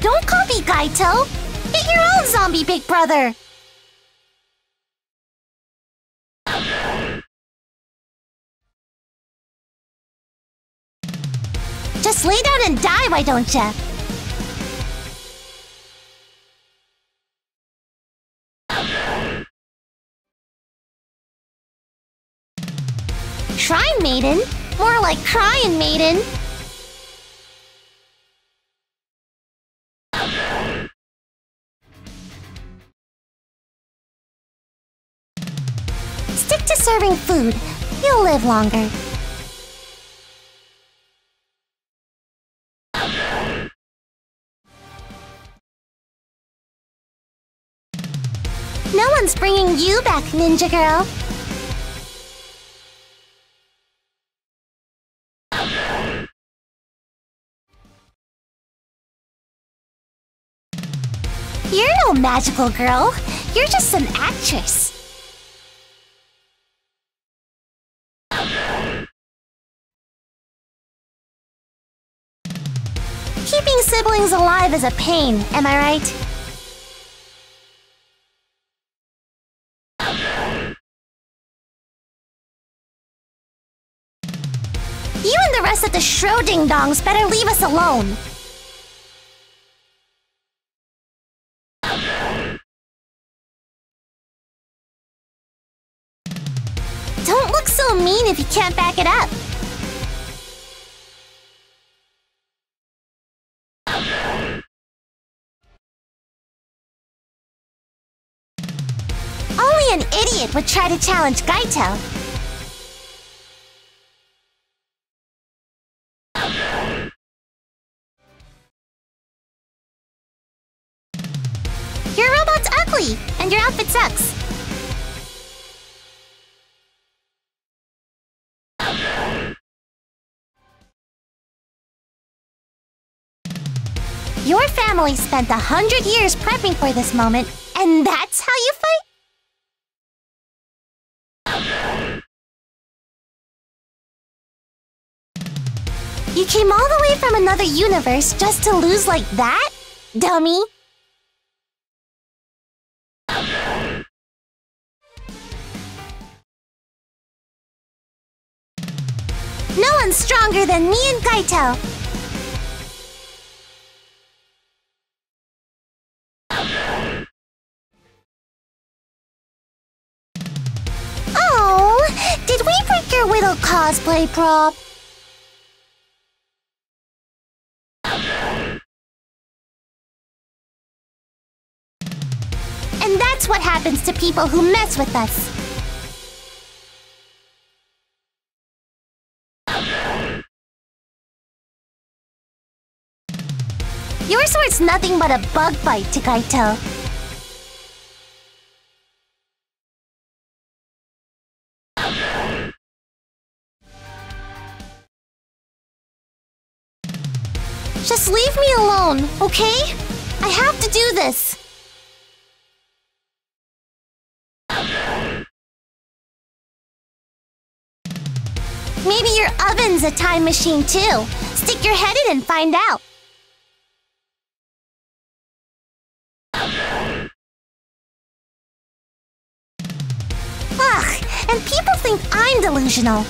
Don't copy Gaito! Get your own zombie big brother! Just lay down and die, why don't ya? Shrine Maiden? More like Crying Maiden. Stick to serving food. You'll live longer. No one's bringing you back, Ninja Girl. You're no magical girl. You're just an actress. Keeping siblings alive is a pain, am I right? You and the rest of the Schroding dongs better leave us alone. Don't look so mean if you can't back it up. An idiot would try to challenge Gaito. Your robot's ugly, and your outfit sucks. Your family spent a hundred years prepping for this moment, and that's how you fight? You came all the way from another universe just to lose like that? Dummy. No one's stronger than me and Gaito. Oh, did we break your little cosplay prop? What happens to people who mess with us. Your sword's nothing but a bug bite to Gaito. Just leave me alone, okay? I have to do this. Maybe your oven's a time machine too. Stick your head in and find out. Ugh, and people think I'm delusional.